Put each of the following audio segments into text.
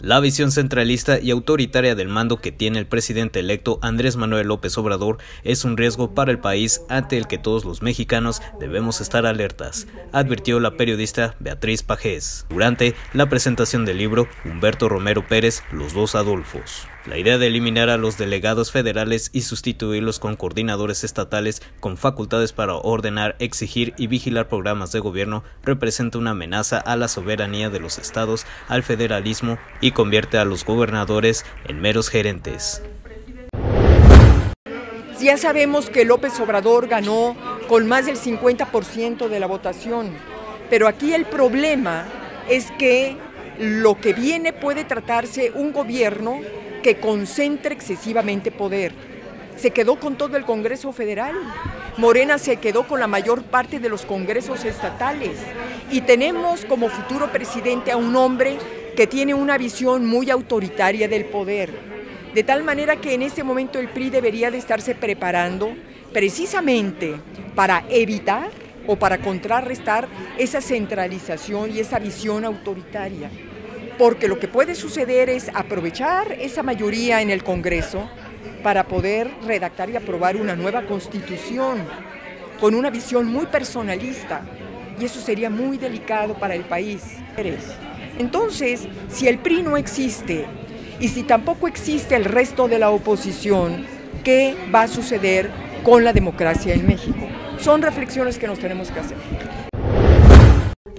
La visión centralista y autoritaria del mando que tiene el presidente electo Andrés Manuel López Obrador es un riesgo para el país ante el que todos los mexicanos debemos estar alertas, advirtió la periodista Beatriz Pajés durante la presentación del libro Humberto Romero Pérez, Los dos Adolfos. La idea de eliminar a los delegados federales y sustituirlos con coordinadores estatales con facultades para ordenar, exigir y vigilar programas de gobierno representa una amenaza a la soberanía de los estados, al federalismo y convierte a los gobernadores en meros gerentes. Ya sabemos que López Obrador ganó con más del 50% de la votación, pero aquí el problema es que lo que viene puede tratarse un gobierno que concentre excesivamente poder. Se quedó con todo el Congreso Federal. Morena se quedó con la mayor parte de los congresos estatales. Y tenemos como futuro presidente a un hombre que tiene una visión muy autoritaria del poder. De tal manera que en este momento el PRI debería de estarse preparando precisamente para evitar o para contrarrestar esa centralización y esa visión autoritaria porque lo que puede suceder es aprovechar esa mayoría en el Congreso para poder redactar y aprobar una nueva constitución con una visión muy personalista y eso sería muy delicado para el país. Entonces, si el PRI no existe y si tampoco existe el resto de la oposición, ¿qué va a suceder con la democracia en México? Son reflexiones que nos tenemos que hacer.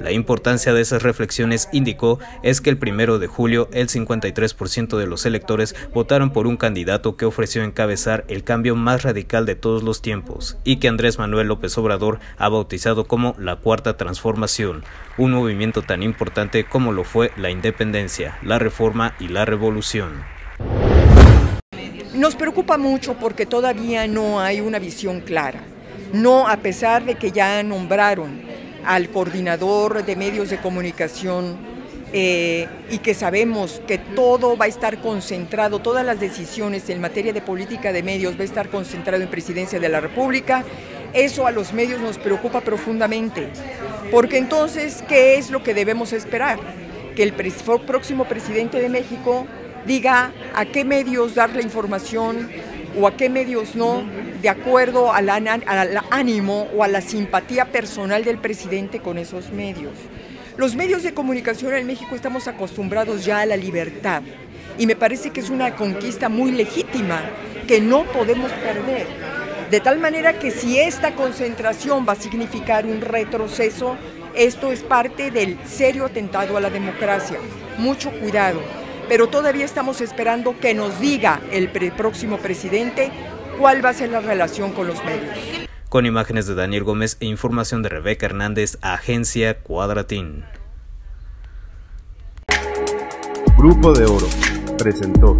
La importancia de esas reflexiones indicó es que el primero de julio el 53% de los electores votaron por un candidato que ofreció encabezar el cambio más radical de todos los tiempos y que Andrés Manuel López Obrador ha bautizado como la Cuarta Transformación, un movimiento tan importante como lo fue la independencia, la reforma y la revolución. Nos preocupa mucho porque todavía no hay una visión clara. No, a pesar de que ya nombraron al coordinador de medios de comunicación eh, y que sabemos que todo va a estar concentrado, todas las decisiones en materia de política de medios va a estar concentrado en Presidencia de la República, eso a los medios nos preocupa profundamente, porque entonces, ¿qué es lo que debemos esperar? Que el próximo presidente de México diga a qué medios dar la información o a qué medios no, de acuerdo al, ánimo o a la simpatía personal del presidente con esos medios. Los medios de comunicación en México estamos acostumbrados ya a la libertad y me parece que es una conquista muy legítima que no podemos perder. De tal manera que si esta concentración va a significar un retroceso, esto es parte del serio atentado a la democracia. Mucho cuidado pero todavía estamos esperando que nos diga el próximo presidente cuál va a ser la relación con los medios. Con imágenes de Daniel Gómez e información de Rebeca Hernández, Agencia Cuadratín. Grupo de Oro presentó